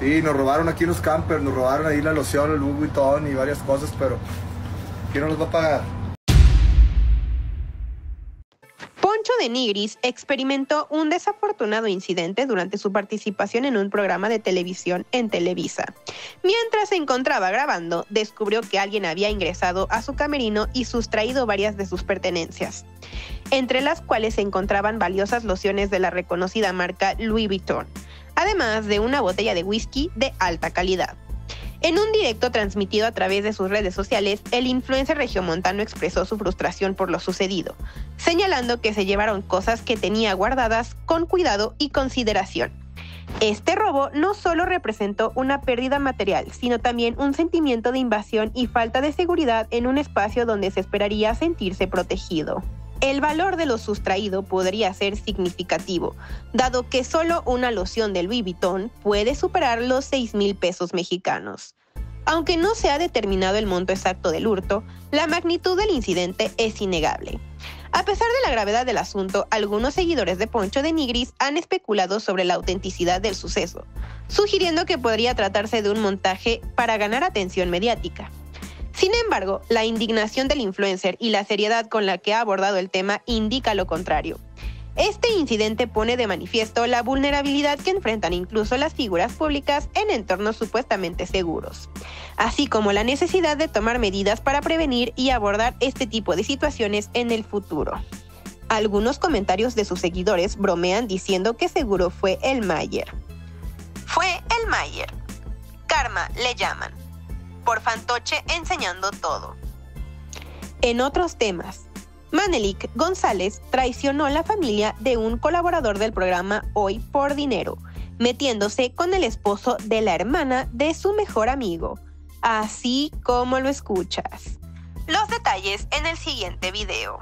Sí, nos robaron aquí los campers, nos robaron ahí la loción, el Louis Vuitton y varias cosas, pero ¿quién nos va a pagar? Poncho de Nigris experimentó un desafortunado incidente durante su participación en un programa de televisión en Televisa. Mientras se encontraba grabando, descubrió que alguien había ingresado a su camerino y sustraído varias de sus pertenencias, entre las cuales se encontraban valiosas lociones de la reconocida marca Louis Vuitton además de una botella de whisky de alta calidad. En un directo transmitido a través de sus redes sociales, el influencer regiomontano expresó su frustración por lo sucedido, señalando que se llevaron cosas que tenía guardadas con cuidado y consideración. Este robo no solo representó una pérdida material, sino también un sentimiento de invasión y falta de seguridad en un espacio donde se esperaría sentirse protegido. El valor de lo sustraído podría ser significativo, dado que solo una loción del Louis Vuitton puede superar los 6 mil pesos mexicanos. Aunque no se ha determinado el monto exacto del hurto, la magnitud del incidente es innegable. A pesar de la gravedad del asunto, algunos seguidores de Poncho de Nigris han especulado sobre la autenticidad del suceso, sugiriendo que podría tratarse de un montaje para ganar atención mediática. Sin embargo, la indignación del influencer y la seriedad con la que ha abordado el tema indica lo contrario. Este incidente pone de manifiesto la vulnerabilidad que enfrentan incluso las figuras públicas en entornos supuestamente seguros, así como la necesidad de tomar medidas para prevenir y abordar este tipo de situaciones en el futuro. Algunos comentarios de sus seguidores bromean diciendo que seguro fue el Mayer. Fue el Mayer. Karma le llaman por Fantoche enseñando todo. En otros temas, Manelik González traicionó la familia de un colaborador del programa Hoy por Dinero, metiéndose con el esposo de la hermana de su mejor amigo, así como lo escuchas. Los detalles en el siguiente video.